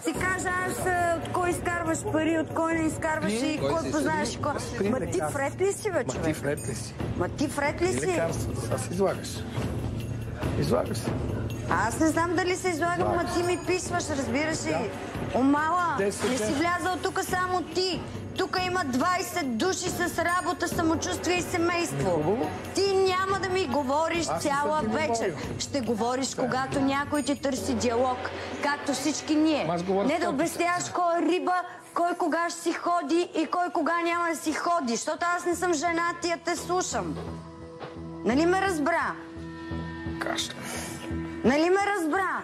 Ще кажа аз от кой изкарваш пари, от кой не изкарваш и кой познаваш и кой. Пи Ма ти вред ли си, бе, Ма ти човек? вред ли си? Ма ти вред ли си? се излагаш. Излагаш се. Аз не знам дали се излагам, ма ти ми писваш, разбираш ли? Омала, не си влязал тук само ти. Тук има 20 души с работа, самочувствие и семейство. Хубаво. Ти говориш Аз цяла вечер. Ще говориш, когато някой ти търси диалог, както всички ние. Не да обясняваш кой е риба, кой кога ще си ходи и кой кога няма да си ходи. Защото аз не съм жена, ти я те слушам. Нали ме разбра? Кашля. Нали ме разбра?